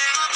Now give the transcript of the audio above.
Yeah.